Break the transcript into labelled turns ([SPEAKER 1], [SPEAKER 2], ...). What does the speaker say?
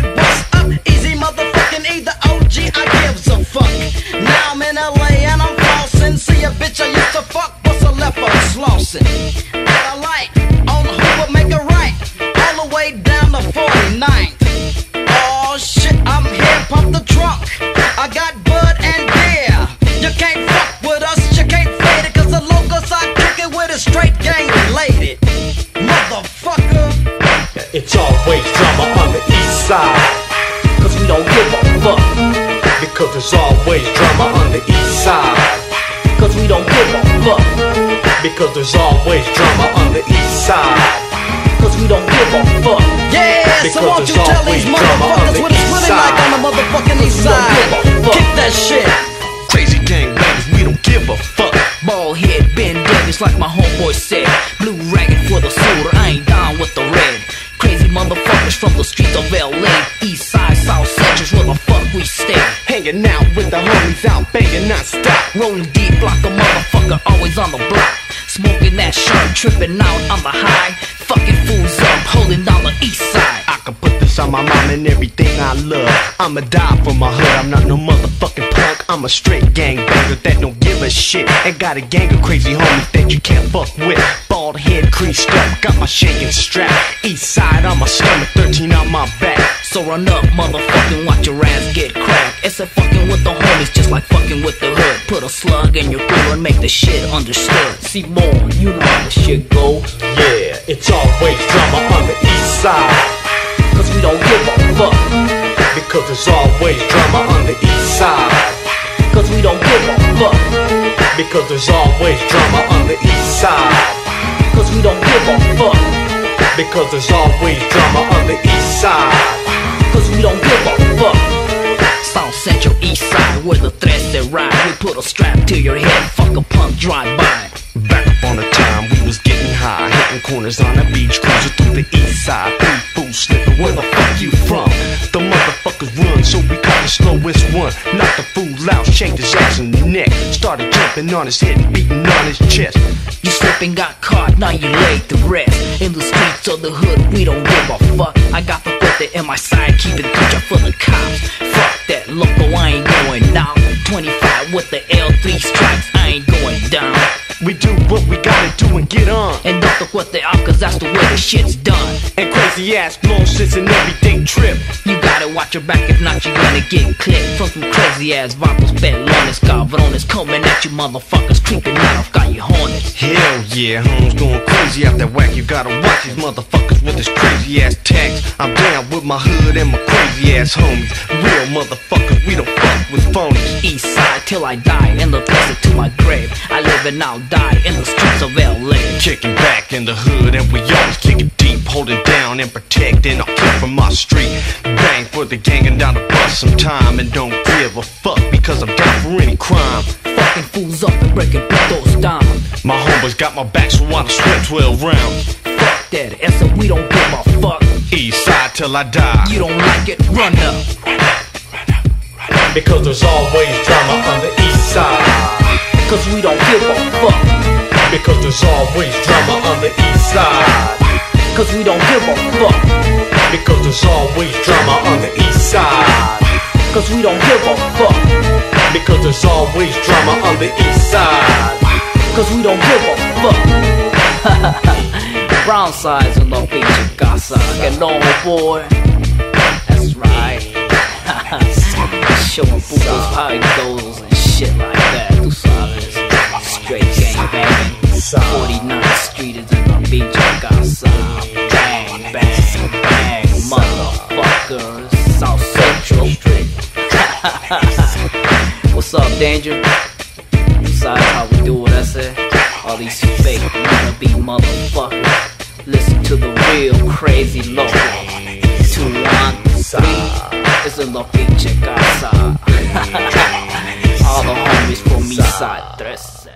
[SPEAKER 1] say what's up. Eazy motherfucking Either the OG, I gives a fuck. Now I'm in LA and I'm flossing. See a bitch I used
[SPEAKER 2] to fuck, but a leper slossing. Side. Cause we don't give a fuck. Because there's always drama on the east side. Cause we don't give a fuck. Because there's always drama on the east side. Cause we don't give a fuck.
[SPEAKER 1] Yeah, so
[SPEAKER 2] Because
[SPEAKER 1] won't you
[SPEAKER 2] there's
[SPEAKER 1] tell
[SPEAKER 2] always
[SPEAKER 1] these
[SPEAKER 2] drama on
[SPEAKER 1] motherfuckers
[SPEAKER 2] the
[SPEAKER 1] what it's
[SPEAKER 2] east
[SPEAKER 1] really like
[SPEAKER 2] side.
[SPEAKER 1] on the motherfucking east
[SPEAKER 2] We don't
[SPEAKER 1] side?
[SPEAKER 2] give a fuck.
[SPEAKER 1] Kick that shit.
[SPEAKER 2] Crazy gang bangers, we don't give a fuck.
[SPEAKER 3] Bald head, Ben Davis, like my homeboy said.
[SPEAKER 2] Hanging out with the homies out banging non-stop.
[SPEAKER 3] Rolling deep, block a motherfucker, always on the block. Smoking that shirt, tripping out on the high. Fucking fools up, holding down the east side.
[SPEAKER 2] I can put this on my mom and everything I love. I'ma die for my hood, I'm not no motherfucking punk. I'm a straight gang banger that don't give a shit. And got a gang of crazy homies that you can't fuck with. Bald head creased up, got my shaking strap. East side on my stomach, 13 on my back.
[SPEAKER 3] So run up, motherfucking watch your ass get cracked. It's a fucking with the homies, just like fucking with the hood. Put a slug in your cooler and make the shit understood. See more, you know how the shit go.
[SPEAKER 2] Yeah, it's always drama on the east side.
[SPEAKER 3] Cause we don't give a fuck.
[SPEAKER 2] Because there's always drama on the east side.
[SPEAKER 3] Cause we don't give a fuck.
[SPEAKER 2] Because there's always drama on the east side.
[SPEAKER 3] Cause we don't give a fuck.
[SPEAKER 2] Because there's always drama on the east side. On the beach, cruising through the east side. Three fools slipping, where the fuck you from? The motherfuckers run, so we caught the slowest one. Knocked the fool out, shanked his ass in the neck. Started jumping on his head and beating on his chest.
[SPEAKER 3] You slipping, got caught, now you laid to rest. In the streets of the hood, we don't give a fuck. I got the 50 in my side, keep it Gucci for the cops. Fuck that loco, I ain't going down. 25 with the L3 stripes, I ain't going down.
[SPEAKER 2] We do what we gotta do and get on.
[SPEAKER 3] And don't fuck with the out, cause that's the way the shit's done.
[SPEAKER 2] And crazy ass blow shit's an everyday trip.
[SPEAKER 3] You gotta watch your back, if not, you're gonna get clipped. From some crazy ass vipers, pelones, cabrones, coming at you motherfuckers, creeping out, got you hornets.
[SPEAKER 2] Hell yeah, homes going crazy out that whack. You gotta watch these motherfuckers with this crazy ass tax. I'm down with my hood and my crazy ass homies. Real motherfuckers, we don't fuck with phonies.
[SPEAKER 3] East side till I die, in the place to my grave. I live and I'll die in the streets of LA.
[SPEAKER 2] Kicking back in the hood and we always kick it deep, holding down and protecting our kid from our street. Bang for the gang and down the bus some time and don't give a fuck because I'm down for any crime.
[SPEAKER 3] Fucking fools up and breaking those down.
[SPEAKER 2] My homeboys got my back so I don't sweat 12 rounds.
[SPEAKER 3] Fuck that, and so we don't give a fuck.
[SPEAKER 2] East side till I die.
[SPEAKER 3] You don't like it, run up.
[SPEAKER 2] Because there's always drama on the east side.
[SPEAKER 3] Cause we don't give a fuck.
[SPEAKER 2] Because there's always drama on the east side.
[SPEAKER 3] Cause we don't give a fuck.
[SPEAKER 2] Because there's always drama on the east side.
[SPEAKER 3] Cause we don't give a fuck.
[SPEAKER 2] Because there's always drama on the east side.
[SPEAKER 3] Cause we don't give a fuck. Brownside's in the beach, casa. Get on, boy. That's right. Showing how it goes and shit like that. What's up, Danger? Besides how we do it, that's it. All these fake wannabe motherfuckers. Listen to the real crazy local. Two, one, three. It's in the pinche casa. All the homies from me side. Tres.